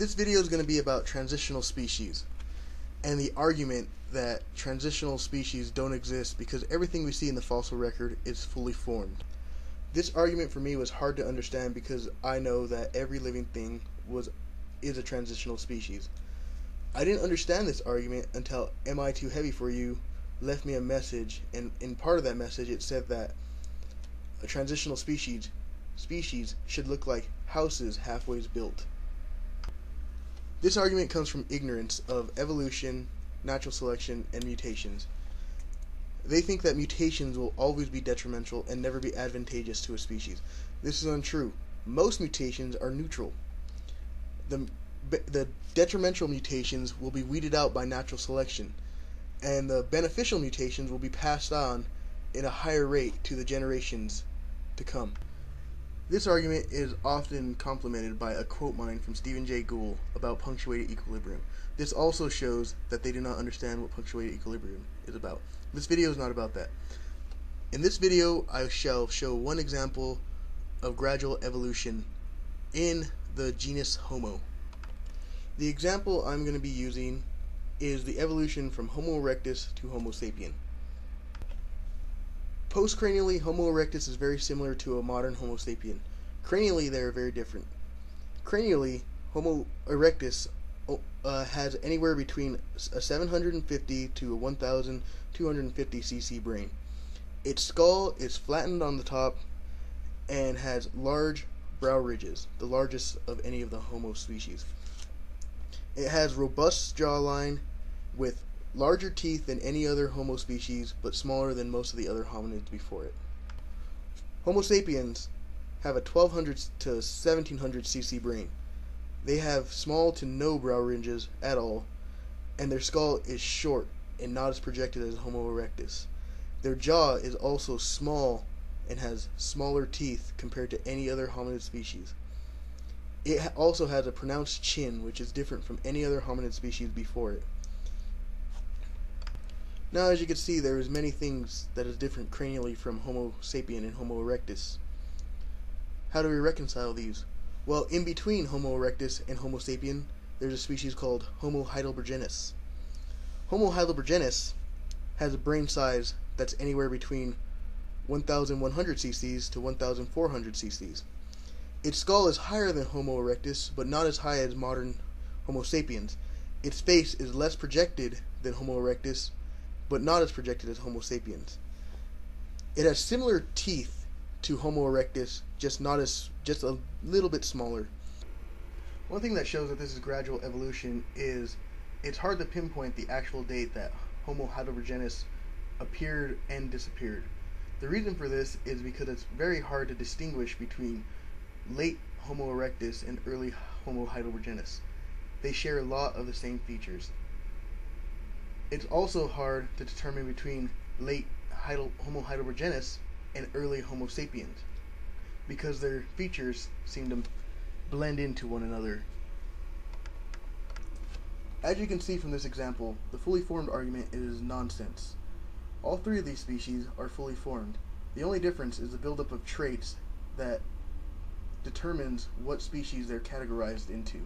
This video is going to be about transitional species and the argument that transitional species don't exist because everything we see in the fossil record is fully formed. This argument for me was hard to understand because I know that every living thing was is a transitional species. I didn't understand this argument until Am I Too Heavy for You left me a message and in part of that message it said that a transitional species species should look like houses halfway built. This argument comes from ignorance of evolution, natural selection, and mutations. They think that mutations will always be detrimental and never be advantageous to a species. This is untrue. Most mutations are neutral. The, the detrimental mutations will be weeded out by natural selection, and the beneficial mutations will be passed on in a higher rate to the generations to come. This argument is often complemented by a quote mine from Stephen Jay Gould about punctuated equilibrium. This also shows that they do not understand what punctuated equilibrium is about. This video is not about that. In this video, I shall show one example of gradual evolution in the genus Homo. The example I'm going to be using is the evolution from Homo erectus to Homo sapien. Postcranially, Homo erectus is very similar to a modern Homo sapien. Cranially, they are very different. Cranially, Homo erectus uh, has anywhere between a 750 to a 1250 cc brain. Its skull is flattened on the top and has large brow ridges, the largest of any of the Homo species. It has robust jawline with larger teeth than any other Homo species, but smaller than most of the other hominids before it. Homo sapiens have a 1200 to 1700 cc brain. They have small to no brow ridges at all, and their skull is short and not as projected as Homo erectus. Their jaw is also small and has smaller teeth compared to any other hominid species. It also has a pronounced chin, which is different from any other hominid species before it. Now, as you can see, there is many things that is different cranially from Homo sapien and Homo erectus. How do we reconcile these? Well, in between Homo erectus and Homo sapien, there's a species called Homo heidelbergensis. Homo heidelbergensis has a brain size that's anywhere between 1100 cc's to 1400 cc's. Its skull is higher than Homo erectus, but not as high as modern Homo sapiens. Its face is less projected than Homo erectus, but not as projected as Homo sapiens. It has similar teeth to Homo erectus, just not as just a little bit smaller. One thing that shows that this is gradual evolution is it's hard to pinpoint the actual date that Homo heidelbergensis appeared and disappeared. The reason for this is because it's very hard to distinguish between late Homo erectus and early Homo heidelbergensis. They share a lot of the same features. It's also hard to determine between late Heidel, Homo heidelbergensis and early Homo sapiens because their features seem to blend into one another. As you can see from this example, the fully formed argument is nonsense. All three of these species are fully formed. The only difference is the buildup of traits that determines what species they're categorized into.